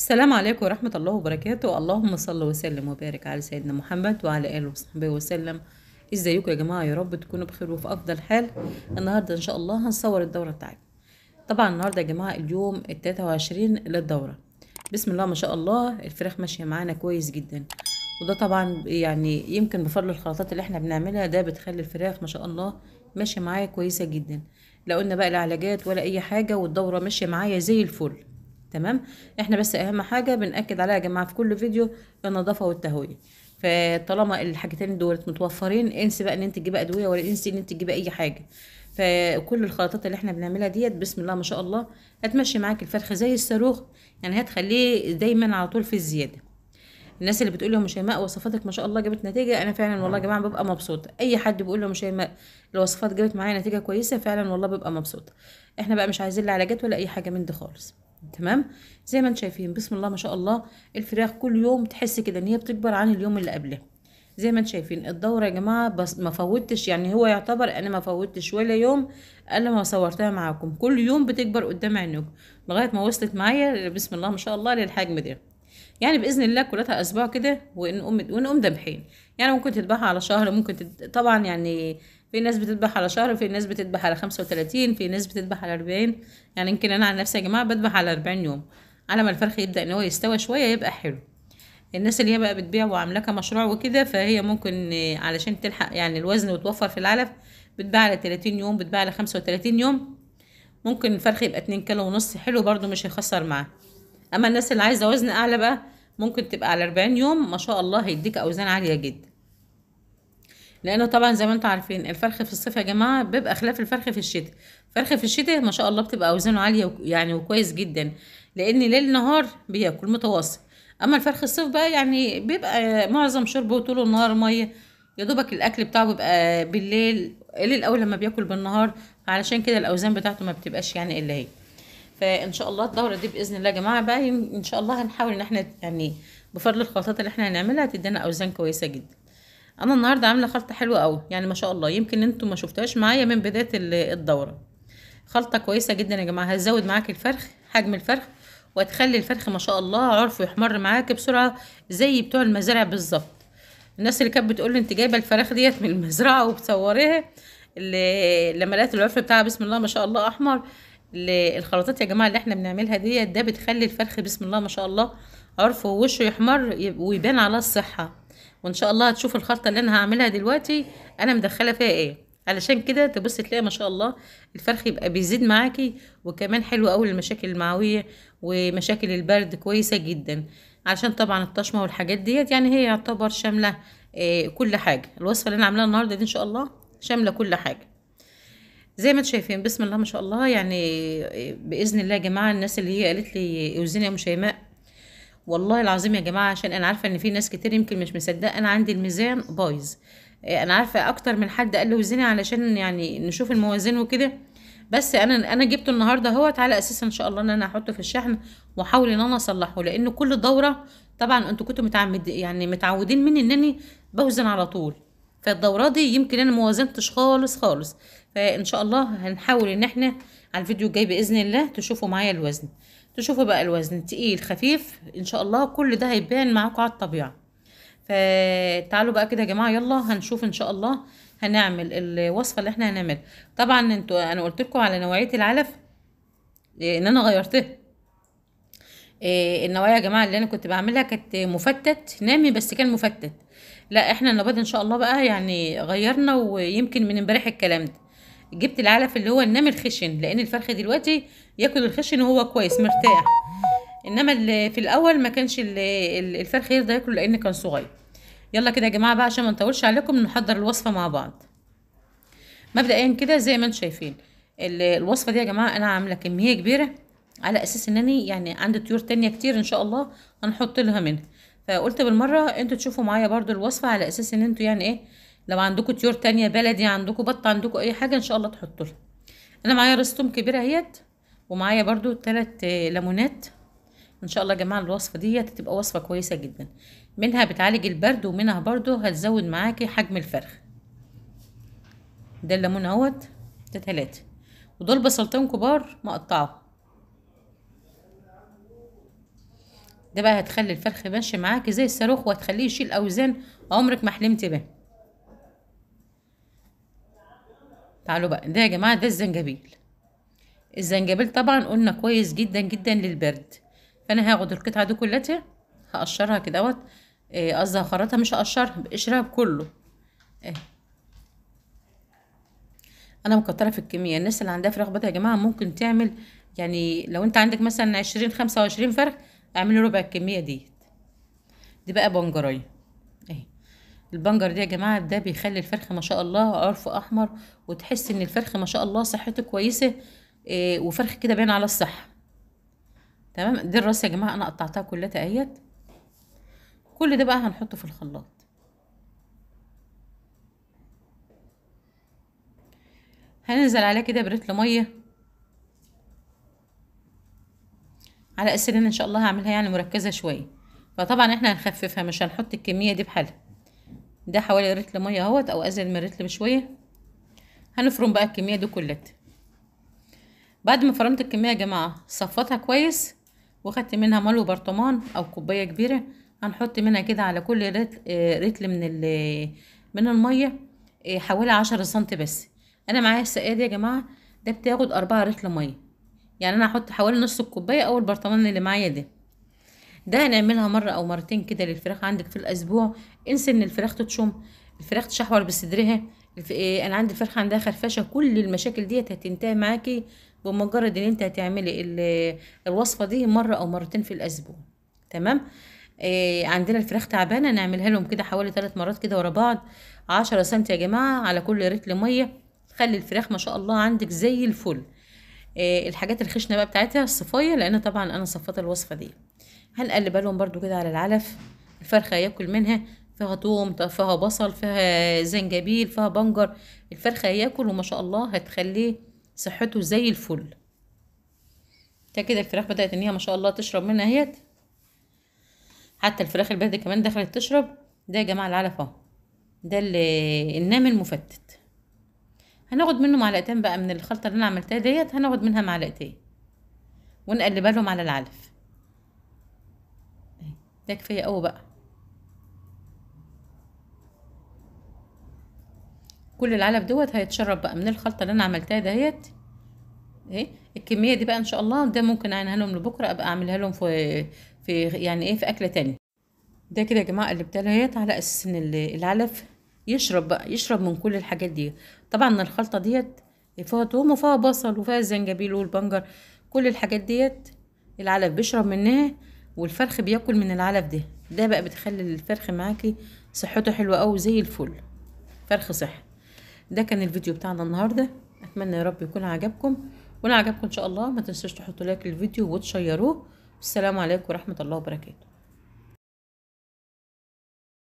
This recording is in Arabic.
السلام عليكم ورحمة الله وبركاته. اللهم صل وسلم وبارك على سيدنا محمد وعلى آله وصحبه وسلم. ازيكم يا جماعة؟ يا رب تكونوا بخير وفي أفضل حال. النهاردة إن شاء الله هنصور الدورة بتاعتنا. طبعا النهاردة يا جماعة اليوم التلاتة وعشرين للدورة. بسم الله ما شاء الله الفراخ ماشية معانا كويس جدا. وده طبعا يعني يمكن بفضل الخلطات اللي إحنا بنعملها ده بتخلي الفراخ ما شاء الله ماشية معايا كويسة جدا. لا قلنا بقى لا علاجات ولا أي حاجة والدورة ماشية معايا زي الفل. تمام؟ إحنا بس اهم حاجة بنأكد عليها يا جماعة في كل فيديو النظافة والتهوية. فطالما الحاجتين دولت متوفرين انسي بقى ان انت تجيبي أدوية ولا انسي ان انت تجيبي أي حاجة. فكل الخلطات اللي إحنا بنعملها ديت بسم الله ما شاء الله هتمشي معاك الفرخ زي الصاروخ يعني هتخليه دايما على طول في الزيادة. الناس اللي بتقول لهم مش هيماء وصفاتك ما شاء الله جابت نتيجة أنا فعلا والله يا جماعة ببقى مبسوطة. أي حد بيقول له مش هيماء الوصفات جابت معايا نتيجة كويسة فعلا والله ببقى مبسوطة. إحنا بقى مش عايزين لا علاجات ولا أي حاجة من دي خالص. تمام؟ زي ما أنتم شايفين بسم الله ما شاء الله الفراخ كل يوم تحس كده إن هي بتكبر عن اليوم اللي قبله. زي ما أنتم شايفين الدورة يا جماعة بس ما فوتش يعني هو يعتبر أنا ما فوتش ولا يوم إلا ما صورتها معاكم. كل يوم بتكبر قدام عينكم لغاية ما وصلت معايا بسم الله ما شاء الله للحجم ده. يعني بإذن الله كلها أسبوع كده ونقوم ونقوم ذبحين يعني ممكن تذبحها على شهر ممكن تد... طبعا يعني في ناس بتذبح على شهر في ناس بتذبح على خمسة وتلاتين في ناس بتذبح على أربعين. يعني يمكن أنا عن نفسي يا جماعة بذبح على أربعين يوم. على ما الفرخ يبدأ إن هو يستوى شوية يبقى حلو. الناس اللي هي بقى بتبيع وعاملاه كمشروع وكده فهي ممكن علشان تلحق يعني الوزن وتوفر في العلف بتباع على تلاتين يوم بتباع على خمسة وتلاتين يوم. ممكن الفرخ يبقى اتنين كيلو ونص حلو برضو مش هيخسر معاه أما الناس اللي عايزة وزن أعلى بقى ممكن تبقى على أربعين يوم ما شاء الله هيديك أوزان عالية جدا. لأنه طبعا زي ما أنتم عارفين الفرخ في الصيف يا جماعة بيبقى خلاف الفرخ في الشتاء. الفرخ في الشتاء ما شاء الله بتبقى أوزانه عالية يعني وكويس جدا لأن ليل نهار بياكل متواصل أما الفرخ الصيف بقى يعني بيبقى معظم شربه طول النهار مية. يا دوبك الأكل بتاعه بيبقى بالليل قليل قوي لما بياكل بالنهار علشان كده الأوزان بتاعته ما بتبقاش يعني إلا هي. فإن شاء الله الدورة دي بإذن الله يا جماعة بقى إن شاء الله هنحاول إن إحنا يعني بفضل الخلطات اللي إحنا هنعملها تدينا أوزان كويسة جدا. أنا النهارده عاملة خلطة حلوة قوي. يعني ما شاء الله. يمكن أنتوا ما شفتوهاش معايا من بداية الدورة. خلطة كويسة جدا يا جماعة. هتزود معاك الفرخ حجم الفرخ وتخلي الفرخ ما شاء الله عرفه يحمر معاك بسرعة زي بتوع المزارع بالظبط. الناس اللي كانت بتقول لي انت جايبة الفراخ ديت من المزرعة وبتصوريها اللي لما لقيت العرف بتاعها بسم الله ما شاء الله أحمر الخلطات يا جماعة اللي إحنا بنعملها ديت ده بتخلي الفرخ بسم الله ما شاء الله عرفه ووشه يحمر ويبان على الصحة. وإن شاء الله هتشوف الخلطه اللي أنا هعملها دلوقتي أنا مدخلة فيها إيه؟ علشان كده تبص تلاقي ما شاء الله الفرخ يبقى بيزيد معاكي وكمان حلو قوي المشاكل المعوية ومشاكل البرد كويسة جدا. علشان طبعا الطشمة والحاجات ديت يعني هي يعتبر شاملة إيه كل حاجة. الوصفة اللي أنا عاملاها النهارده دي إن شاء الله شاملة كل حاجة. زي ما أنتم شايفين بسم الله ما شاء الله يعني بإذن الله يا جماعة الناس اللي هي قالت لي اوزني يا مشيماء والله العظيم يا جماعة عشان أنا عارفة إن في ناس كتير يمكن مش مصدقة أنا عندي الميزان بايظ. أنا عارفة أكتر من حد قال لي وزني علشان يعني نشوف الموازين وكده. بس أنا أنا جبته النهارده أهوت على أساس إن شاء الله إن أنا هحطه في الشحن وأحاول إن أنا أصلحه لأن كل دورة طبعا أنتوا كنتوا متعمد يعني متعودين مني إنني بوزن على طول. فالدورة دي يمكن أنا ما وزنتش خالص خالص. فإن شاء الله هنحاول إن إحنا على الفيديو الجاي بإذن الله تشوفوا معايا الوزن. تشوفوا بقى الوزن تقيل خفيف إن شاء الله كل ده هيبان معاكم على الطبيعة. فتعالوا بقى كده يا جماعة يلا هنشوف إن شاء الله هنعمل الوصفة اللي إحنا هنعملها. طبعا أنتوا أنا قلت لكم على نوعية العلف إن أنا غيرتها. النوعية يا جماعة اللي أنا كنت بعملها كانت مفتت نامي بس كان مفتت. لا إحنا النبات ان شاء الله بقى يعني غيرنا ويمكن من امبارح الكلام ده. جبت العلف اللي هو النمل الخشن لأن الفرخ دلوقتي ياكل الخشن وهو كويس مرتاح. إنما في الأول ما كانش الفرخ يرضى ياكل لأن كان صغير. يلا كده يا جماعة بقى عشان ما نطولش عليكم نحضر الوصفة مع بعض. مبدئيا كده زي ما أنتم شايفين الوصفة دي يا جماعة أنا عاملة كمية كبيرة على أساس انني يعني عندي طيور تانية كتير إن شاء الله هنحط لها منها. فقلت بالمرة أنتوا تشوفوا معايا برضو الوصفة على أساس إن أنتوا يعني إيه لو عندكم طيور تانية بلدي عندكم بط عندكم أي حاجة إن شاء الله تحطوا لها. أنا معايا رستم كبيره أهيت ومعايا برضو تلات ليمونات. إن شاء الله يا جماعة الوصفة دي هتبقى وصفة كويسة جدا. منها بتعالج البرد ومنها برضو هتزود معاكي حجم الفرخ. ده الليمون أهوت ده تلاتة. ودول بصلتين كبار مقطعة. ده بقى هتخلي الفرخ ماشي معاكي زي الصاروخ وهتخليه يشيل أوزان عمرك ما حلمتي به تعالوا بقى. ده يا جماعة ده الزنجبيل. الزنجبيل طبعا قلنا كويس جدا جدا للبرد. فأنا هاخد القطعة دي كلها هقشرها كدهوت إيه، قصدي هخرطها مش هقشرها بقشرها كله إيه. أنا مكترة في الكمية. الناس اللي عندها فراخ بيضاء يا جماعة ممكن تعمل يعني لو أنت عندك مثلا عشرين خمسة وعشرين فرخ اعملي ربع الكمية ديت دي بقى بنجريه اهي. البنجر دي يا جماعة ده بيخلي الفرخ ما شاء الله عرفه أحمر وتحس إن الفرخ ما شاء الله صحته كويسة إيه وفرخ كده باين على الصحة. تمام؟ دي الراس يا جماعة أنا قطعتها كلها اهيت كل ده بقى هنحطه في الخلاط. هننزل عليه كده برتل مية. على أساس إن إن شاء الله هعملها يعني مركزة شوية. فطبعا إحنا هنخففها مش هنحط الكمية دي بحالها. ده حوالي رتل مية أهوت أو ازيد من رتل بشوية. هنفرم بقى الكمية دي كلها. بعد ما فرمت الكمية يا جماعة صفطها كويس واخدت منها ملو برطمان أو كوباية كبيرة. هنحط منها كده على كل رتل, رتل من من المية حوالي عشرة سنتي بس. أنا معايا السقايه دي يا جماعة ده بتاخد أربعة رتل مية. يعني أنا هحط حوالي نص الكوباية أو البرطمان اللي معايا ده. ده هنعملها مرة أو مرتين كده للفراخ. عندك في الأسبوع انسى ان الفراخ تتشم الفراخ تشحور بصدرها. الف... إيه أنا عندي الفرخه عندها خرفشة. كل المشاكل ديت هتنتهي معاكي بمجرد إن أنت هتعملي ال... الوصفة دي مرة أو مرتين في الأسبوع. تمام؟ إيه عندنا الفراخ تعبانة. نعملها لهم كده حوالي ثلاث مرات كده ورا بعض. عشرة سنتي يا جماعة على كل رتل مية. تخلي الفراخ ما شاء الله عندك زي الفل. الحاجات الخشنة بقى بتاعتها الصفاية لأن طبعا أنا صفت الوصفة دي. هنقلبها لهم برضو كده على العلف الفرخة ياكل منها فيها توم فيها بصل فيها زنجبيل فيها بنجر الفرخة ياكل وما شاء الله هتخليه صحته زي الفل. ده كده الفراخ بدأت إن هي ما شاء الله تشرب منها أهيت. حتى الفراخ البلدي كمان دخلت تشرب. ده يا جماعة العلف أهو. ده النام المفتت. هناخد منه معلقتين بقى من الخلطة اللي أنا عملتها ديت هناخد منها معلقتين. ونقلبها لهم على العلف. ده كفاية قوي بقى. كل العلف دوت هيتشرب بقى من الخلطة اللي أنا عملتها دهيت اهي الكمية دي بقى إن شاء الله ده ممكن اعينها لهم لبكرة أبقى أعملها لهم في في يعني إيه في أكلة تانية. ده كده يا جماعة قلبتها دهيت على أساس إن العلف يشرب بقى يشرب من كل الحاجات دي. طبعا الخلطة ديت فيها توم وفيها بصل وفيها الزنجبيل والبنجر كل الحاجات ديت العلف بيشرب منها والفرخ بياكل من العلف ده. ده بقى بتخلي الفرخ معاكي صحته حلوة قوي زي الفل. فرخ صحي. ده كان الفيديو بتاعنا النهارده. أتمنى يا رب يكون عجبكم. ولو عجبكم إن شاء الله ما تنسوش تحطوا لايك للفيديو وتشيروه. والسلام عليكم ورحمة الله وبركاته.